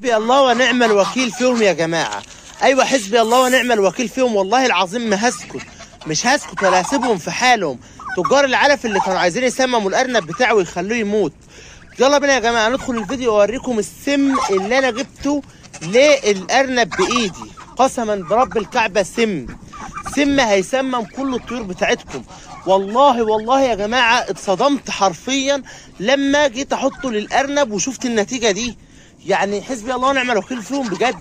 حسبي الله ونعم الوكيل فيهم يا جماعة. أيوه حسبي الله ونعم الوكيل فيهم. والله العظيم ما هسكت. مش هسكت ولا هسيبهم في حالهم. تجار العلف اللي كانوا عايزين يسمموا الأرنب بتاعه ويخلوه يموت. يلا بينا يا جماعة ندخل الفيديو وأوريكم السم اللي أنا جبته للأرنب بإيدي. قسما برب الكعبة سم. سم هيسمم كل الطيور بتاعتكم. والله والله يا جماعة اتصدمت حرفيا لما جيت أحطه للأرنب وشفت النتيجة دي. يعني حسبي الله ونعم الوكيل فيهم بجد.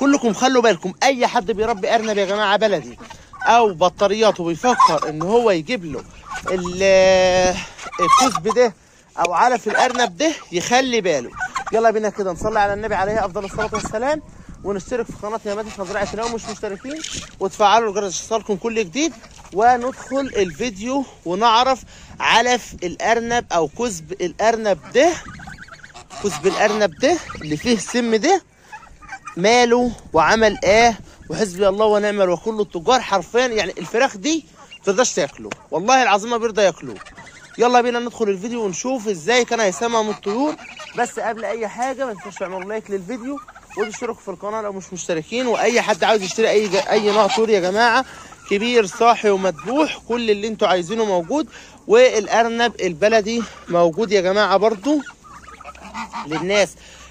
كلكم خلوا بالكم. أي حد بيربي ارنب يا جماعة بلدي أو بطاريات وبيفكر إن هو يجيب له ال- الكسب ده أو علف الارنب ده يخلي باله. يلا بينا كده نصلي على النبي عليه أفضل الصلاة والسلام ونشترك في قناه يا مزرعه لو مش مشتركين. وتفعلوا الجرس يوصلكم كل جديد. وندخل الفيديو ونعرف علف الارنب أو كسب الارنب ده كسب الارنب ده اللي فيه سم ده ماله وعمل إيه وحسبي الله ونعم الوكيل. التجار حرفيا يعني الفراخ دي ما تقدرش تاكله. والله العظيم ما بيرضى ياكلوه. يلا بينا ندخل الفيديو ونشوف إزاي كان هيسمم الطيور. بس قبل أي حاجة ما تنسوش تعملوا like للفيديو وتشتركوا في القناة لو مش مشتركين. وأي حد عاوز يشتري أي ج... أي نوع طيور يا جماعة كبير صاحي ومذبوح كل اللي أنتوا عايزينه موجود. والأرنب البلدي موجود يا جماعة برضو. للناس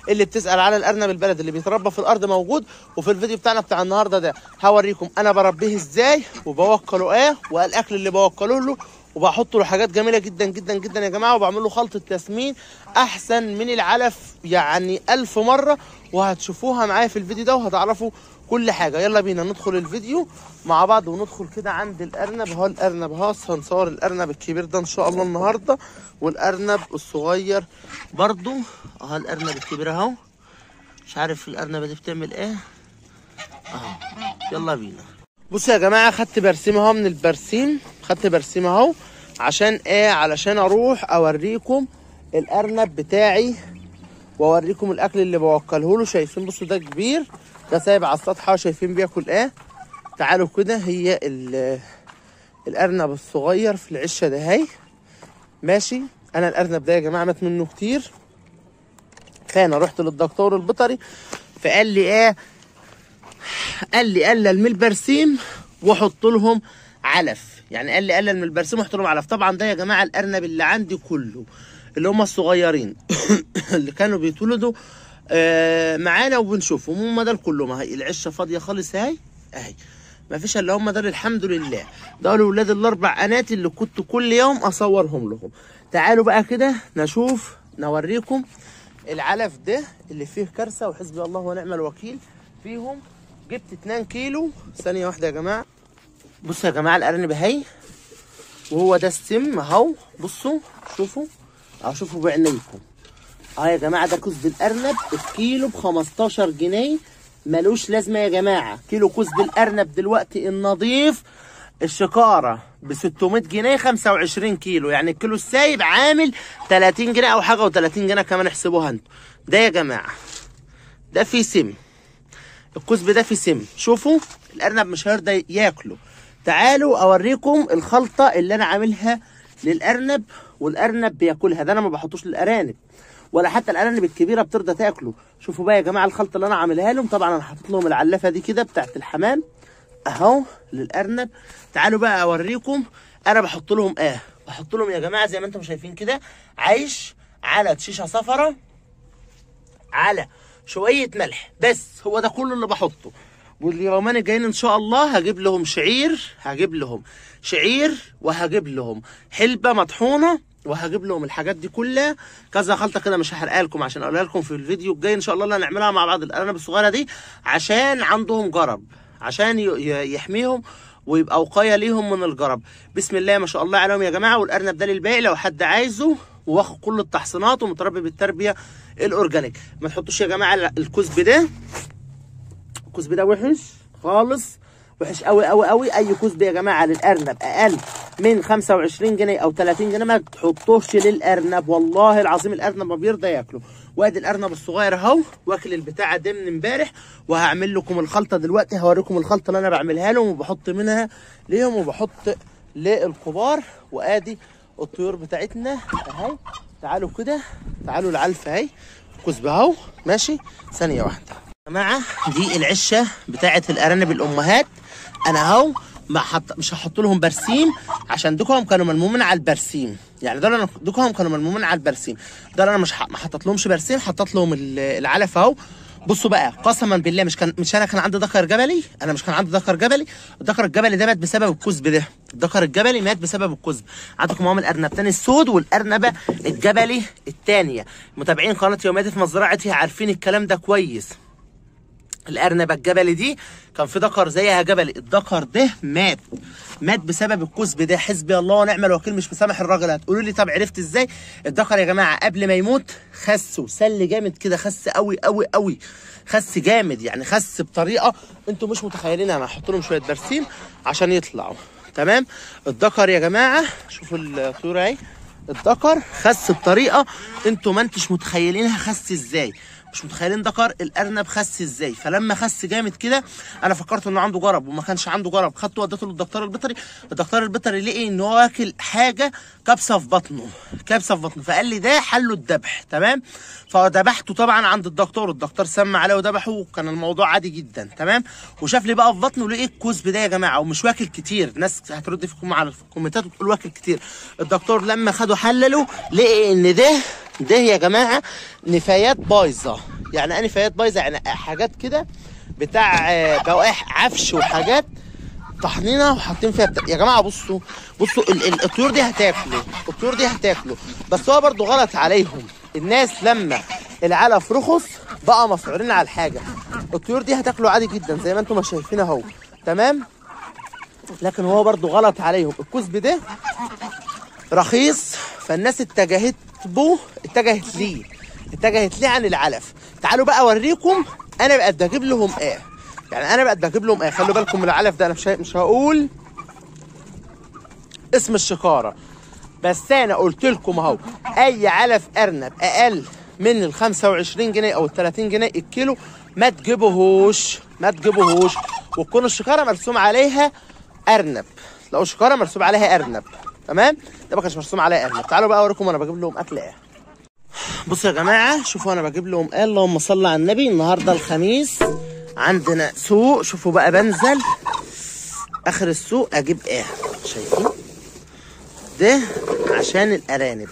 اللي بتسأل على الأرنب البلدي اللي بيتربى في الأرض موجود. وفي الفيديو بتاعنا بتاع النهارده ده هوريكم أنا بربيه إزاي وبوكله إيه والأكل اللي بوكله له وبحط له حاجات جميلة جدا جدا جدا يا جماعة وبعمل له خلطة تسمين أحسن من العلف يعني ألف مرة. وهتشوفوها معايا في الفيديو ده وهتعرفوا كل حاجة. يلا بينا ندخل الفيديو مع بعض وندخل كده عند الأرنب. اهو الأرنب اهو هنصور الأرنب الكبير ده إن شاء الله النهارده. والأرنب الصغير برضو. اهو الأرنب الكبير اهو. مش عارف الارنبه دي بتعمل إيه. اهو. يلا بينا. بصوا يا جماعة خدت برسيم اهو من البرسيم. خدت برسيم اهو عشان إيه؟ علشان أروح اوريكم الأرنب بتاعي واوريكم الأكل اللي بوكله له شايفين؟ بصوا ده كبير. ده سايب على السطح أهو، شايفين بياكل إيه؟ تعالوا كده هي ال- الأرنب الصغير في العشة ده هي ماشي. أنا الأرنب ده يا جماعة مات منه كتير. فأنا رحت للدكتور البيطري فقال لي إيه؟ قال لي قلل من البرسيم واحط لهم علف. يعني قال لي قلل من البرسيم واحط لهم علف. طبعا ده يا جماعة الأرنب اللي عندي كله اللي هم الصغيرين اللي كانوا بيتولدوا معانا وبنشوفهم هم دول كلهم اهي العشة فاضية خالص اهي اهي ما فيش إلا هم دول الحمد لله. دول ولاد الأربع أنات اللي كنت كل يوم أصورهم لهم. تعالوا بقى كده نشوف نوريكم العلف ده اللي فيه كارثة وحسبي الله ونعم الوكيل. فيهم جبت 2 كيلو. ثانية واحدة يا جماعة. بصوا يا جماعة الارنب اهي وهو ده السم أهو. بصوا شوفوا. أهو شوفوا بعينيكم. آه يا جماعة ده كزب الارنب الكيلو ب 15 جنيه. ملوش لازمة يا جماعة. كيلو كزب الارنب دلوقتي النظيف. الشكارة ب 600 جنيه 25 كيلو. يعني الكيلو السايب عامل 30 جنيه أو حاجة و30 جنيه كمان احسبوها أنتوا. ده يا جماعة ده فيه سم. الكزب ده فيه سم. شوفوا الأرنب مش هيرضى ياكله. تعالوا أوريكم الخلطة اللي أنا عاملها للأرنب والأرنب بياكلها. ده أنا ما بحطوش للأرانب. ولا حتى الارانب الكبيرة بترضى تاكله. شوفوا بقى يا جماعة الخلطة اللي أنا عاملها لهم. طبعا أنا حاطط لهم العلافة دي كده بتاعت الحمام. أهو للأرنب. تعالوا بقى أوريكم. أنا بحط لهم إيه؟ بحط لهم يا جماعة زي ما أنتم شايفين كده عيش على شيشة صفرة على شوية ملح. بس هو ده كله اللي بحطه. واليومين الجايين إن شاء الله هجيب لهم شعير هجيب لهم شعير وهجيب لهم حلبة مطحونة. وهجيب لهم الحاجات دي كلها. كذا خلطة كده مش هحرقها لكم عشان أقولها لكم في الفيديو الجاي إن شاء الله اللي هنعملها مع بعض الأرانب الصغيرة دي عشان عندهم جرب عشان يحميهم ويبقى وقاية ليهم من الجرب. بسم الله ما شاء الله عليهم يا جماعة. والأرنب ده للباقي لو حد عايزه واخد كل التحصينات ومتربي بالتربية الأورجانيك. ما تحطوش يا جماعة الكزب ده. الكزب ده وحش خالص وحش قوي قوي قوي أي كزب يا جماعة للأرنب أقل. من 25 جنيه أو 30 جنيه ما تحطوش للأرنب. والله العظيم الأرنب ما بيرضى ياكله وادي الأرنب الصغير أهو واكل البتاعه دي من امبارح وهعمل لكم الخلطة دلوقتي هوريكم الخلطة اللي أنا بعملها لهم وبحط منها ليهم وبحط للكبار. وآدي الطيور بتاعتنا أهي. تعالوا كده تعالوا العلف أهي. كزبره اهو ماشي؟ ثانية واحدة. يا جماعة دي العشة بتاعة الأرانب الأمهات. أنا أهو ما حط مش هحط لهم برسيم عشان دوكهم كانوا ملمومين على البرسيم. يعني دول أنا دوكهم كانوا ملمومين على البرسيم. دول أنا مش ح... ما حطيت لهمش برسيم حطيت لهم ال- العلف أهو. بصوا بقى قسما بالله مش كان مش أنا كان عندي ذكر جبلي؟ أنا مش كان عندي ذكر جبلي؟ الذكر الجبلي ده مات بسبب الكذب ده. الذكر الجبلي مات بسبب الكذب. عندكم أهو الارنبتان السود والأرنبة الجبلي الثانية متابعين قناة يومياتي في مزرعتي عارفين الكلام ده كويس. الارنبه الجبلي دي كان في ذكر زيها جبلي. الذكر ده مات. مات بسبب الكذب ده. حسبي الله ونعم الوكيل مش مسامح الراجل. هتقولوا لي طب عرفت إزاي؟ الذكر يا جماعة قبل ما يموت خس وسل جامد كده. خس قوي قوي قوي. خس جامد يعني خس بطريقة أنتوا مش متخيلين أنا هحط لهم شوية برسيم عشان يطلعوا. تمام؟ الذكر يا جماعة شوفوا الطيور أهي. الذكر خس بطريقة أنتوا ما انتش متخيلينها خس إزاي. مش متخيلين ذكر الأرنب خس إزاي. فلما خس جامد كده أنا فكرت إنه عنده جرب وما كانش عنده جرب. خدته وديته للدكتور البيطري. الدكتور البيطري لقي إن هو واكل حاجة كبسة في بطنه كبسة في بطنه. فقال لي ده حله الذبح تمام؟ فذبحته طبعا عند الدكتور. الدكتور سمع عليه وذبحه وكان الموضوع عادي جدا تمام؟ وشاف لي بقى في بطنه لقي الكذب ده يا جماعة ومش واكل كتير. ناس هترد فيكم على الكومنتات وتقول واكل كتير. الدكتور لما خده حلله لقي إن ده ده يا جماعة نفايات بايظة. يعني إيه نفايات بايظة يعني حاجات كده بتاع آه، بواقح عفش وحاجات طحنينة وحاطين فيها بتاع. يا جماعة بصوا بصوا ال- ال- الطيور دي هتاكله الطيور دي هتاكله. بس هو برضو غلط عليهم. الناس لما العلف رخص بقى مسعورين على الحاجة. الطيور دي هتاكله عادي جدا زي ما أنتم ما شايفين اهو. تمام؟ لكن هو برضو غلط عليهم. الكذب ده رخيص فالناس اتجهت به اتجهت ليه اتجهت ليه عن العلف. تعالوا بقى اوريكم أنا بقى بجيب لهم إيه. يعني أنا بقى بجيب لهم إيه. خلوا بالكم من العلف ده أنا مش مش هقول اسم الشكارة. بس أنا قلت لكم اهو اي علف ارنب أقل من ال 25 جنيه أو ال 30 جنيه الكيلو ما تجيبوهوش ما تجيبوهوش. وتكون الشكارة مرسوم عليها ارنب. لو شكاره مرسوم عليها ارنب. تمام؟ ده ما كانش مرسوم عليها ارنب تعالوا بقى أوريكم أنا بجيب لهم أكل إيه. بصوا يا جماعة شوفوا أنا بجيب لهم إيه. اللهم صل على النبي. النهارده الخميس عندنا سوق. شوفوا بقى بنزل. آخر السوق أجيب إيه؟ شايفين؟ ده عشان الأرانب.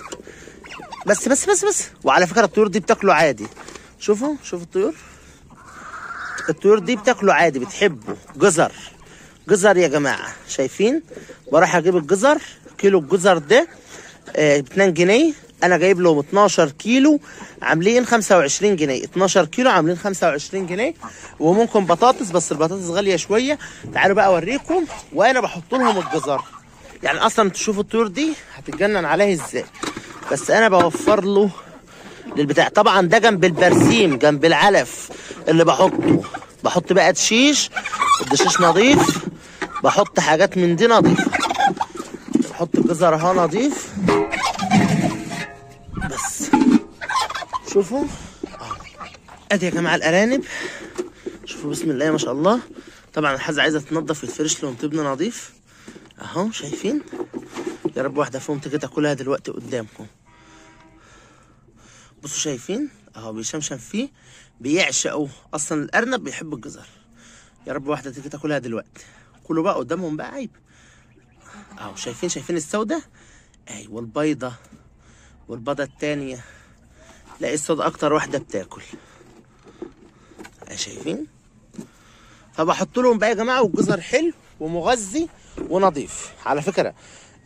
بس بس بس بس. وعلى فكرة الطيور دي بتاكله عادي. شوفوا شوفوا الطيور. الطيور دي بتاكله عادي بتحبه. جزر. جزر يا جماعة. شايفين؟ بروح أجيب الجزر. كيلو الجزر ده ب 2 جنيه. أنا جايب لهم 12 كيلو عاملين 25 جنيه. 12 كيلو عاملين 25 جنيه. وممكن بطاطس بس البطاطس غالية شوية. تعالوا بقى أوريكم وأنا بحط لهم الجزر. يعني أصلا تشوفوا الطيور دي هتتجنن عليها إزاي. بس أنا بوفر له للبتاع. طبعا ده جنب البرسيم جنب العلف اللي بحطه. بحط بقى تشيش الدشيش نظيف. بحط حاجات من دي نظيفة. اهو نظيف. بس. شوفوا. اهو ادي يا جماعة الأرانب. شوفوا بسم الله ما شاء الله. طبعا الحاجة عايزة تنضف وتفرش لهم تبني نظيف. أهو شايفين؟ يا رب واحدة فيهم تيجي تاكلها دلوقتي قدامكم. بصوا شايفين؟ أهو بيشمشم فيه بيعشقوا أصلا الأرنب بيحب الجزر. يا رب واحدة تيجي تاكلها دلوقتي. كلوا بقى قدامهم بقى عيب. اهو شايفين شايفين السودة؟ أيوه البيضة والبيضة التانية. لا السودة أكتر واحدة بتاكل. شايفين؟ فبحط لهم بقى يا جماعة والجزر حلو ومغذي ونظيف على فكرة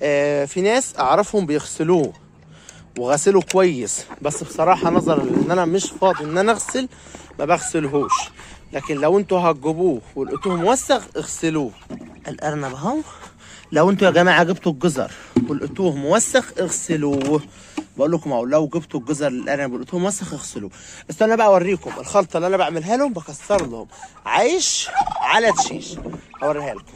آه في ناس أعرفهم بيغسلوه وغسله كويس بس بصراحة نظرا لإن أنا مش فاضي إن أنا أغسل ما بغسلهوش. لكن لو أنتوا هتجيبوه ولقيتوه موسخ اغسلوه. الأرنب أهو. لو أنتوا يا جماعة جبتوا الجزر ولقيتوه موسخ اغسلوه. بقول لكم اهو لو جبتوا الجزر للارنب ولقيتوه موسخ اغسلوه. استنى بقى اوريكم الخلطة اللي أنا بعملها لهم بكسر لهم عيش على تشيش أوريها لكم.